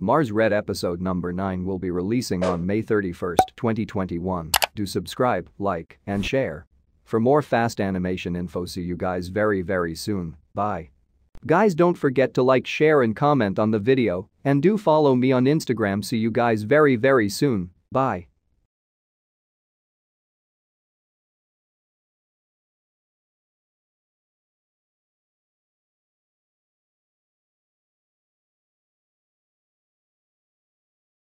Mars Red episode number 9 will be releasing on May 31, 2021. Do subscribe, like, and share. For more fast animation info see you guys very very soon, bye. Guys don't forget to like share and comment on the video and do follow me on Instagram see you guys very very soon, bye.